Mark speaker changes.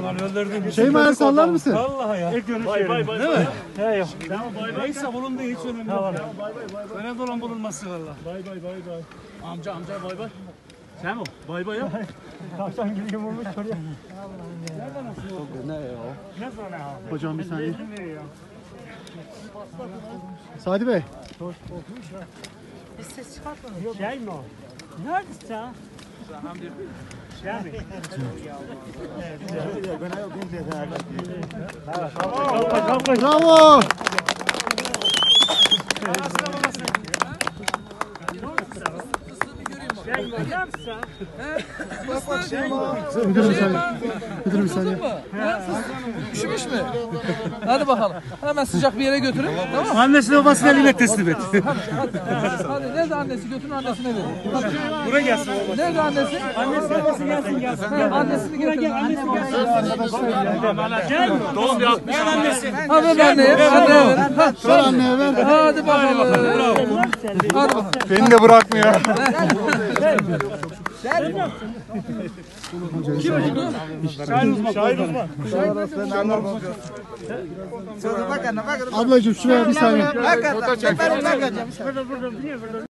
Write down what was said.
Speaker 1: Ulan öldürdün.
Speaker 2: Şeyma el sallar mısın?
Speaker 1: Vallahi ya. İlk görüş bay bay bay. Değil mi? He yok. Neyse bulundu hiç önemli yok. Önemli olan bulunması valla. Bay bay bay bay. Amca amca bay bay. Sen o bay bay ya. Tavşan gibi vurmuş oraya. Ne sonra ya?
Speaker 2: Hocam bir saniye. Sadi Bey.
Speaker 1: Şey mi o? Neredesin sen? Şey mi?
Speaker 2: Bravo.
Speaker 1: Şey mi? Neredesin?
Speaker 2: Müdürüm bir saniye. Müdürüm bir saniye.
Speaker 3: Üşümüş mü? Hadi bakalım. Hemen sıcak bir yere götürün. Tamam mı?
Speaker 1: Annesine babasına eline teslim et.
Speaker 3: Hadi, hadi, hadi. Nerede annesi? Götürün annesine verin.
Speaker 1: Buraya gelsin.
Speaker 3: Nerede annesi?
Speaker 1: Annesi babası gelsin gelsin.
Speaker 3: Ha, annesini getirin.
Speaker 1: Annesi gelsin. Gel. Doğum yapmış. Gel annesi.
Speaker 3: Ha ver anneye. Anneye ver.
Speaker 2: Ver anneye ver.
Speaker 3: hadi bakalım. Hadi bakalım.
Speaker 2: Beni de bırakmıyor.
Speaker 1: Şahin uzman. Şahin uzman.
Speaker 2: Ablacığım şuraya bir saniye.
Speaker 1: Burada. Niye burada?